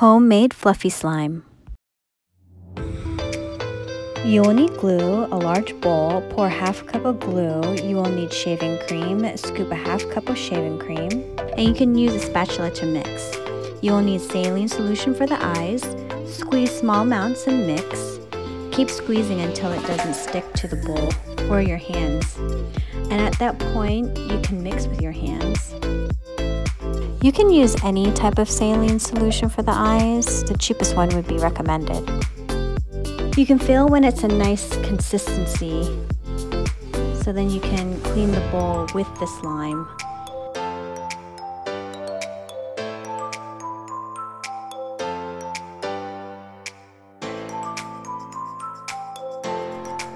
Homemade fluffy slime. You will need glue, a large bowl, pour half a cup of glue, you will need shaving cream, scoop a half cup of shaving cream, and you can use a spatula to mix. You will need saline solution for the eyes, squeeze small amounts and mix. Keep squeezing until it doesn't stick to the bowl or your hands. And at that point, you can mix with your hands. You can use any type of saline solution for the eyes. The cheapest one would be recommended. You can feel when it's a nice consistency. So then you can clean the bowl with the slime.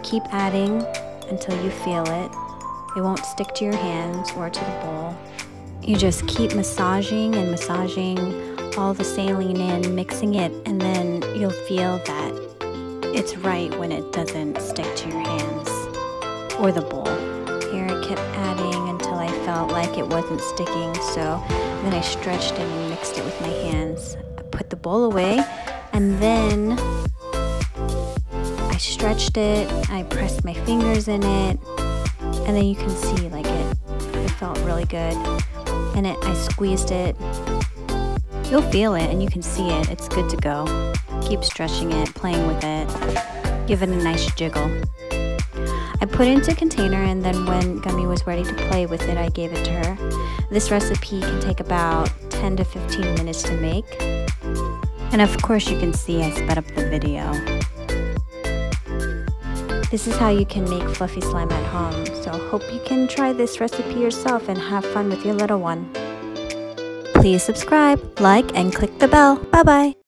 Keep adding until you feel it. It won't stick to your hands or to the bowl. You just keep massaging and massaging all the saline in, mixing it, and then you'll feel that it's right when it doesn't stick to your hands or the bowl. Here I kept adding until I felt like it wasn't sticking, so then I stretched it and mixed it with my hands. I put the bowl away and then I stretched it, I pressed my fingers in it, and then you can see like it, it felt really good. And it, I squeezed it. You'll feel it and you can see it. It's good to go. Keep stretching it, playing with it. Give it a nice jiggle. I put it into a container and then when Gummy was ready to play with it, I gave it to her. This recipe can take about 10 to 15 minutes to make. And of course you can see I sped up the video. This is how you can make fluffy slime at home, so hope you can try this recipe yourself and have fun with your little one. Please subscribe, like, and click the bell. Bye bye!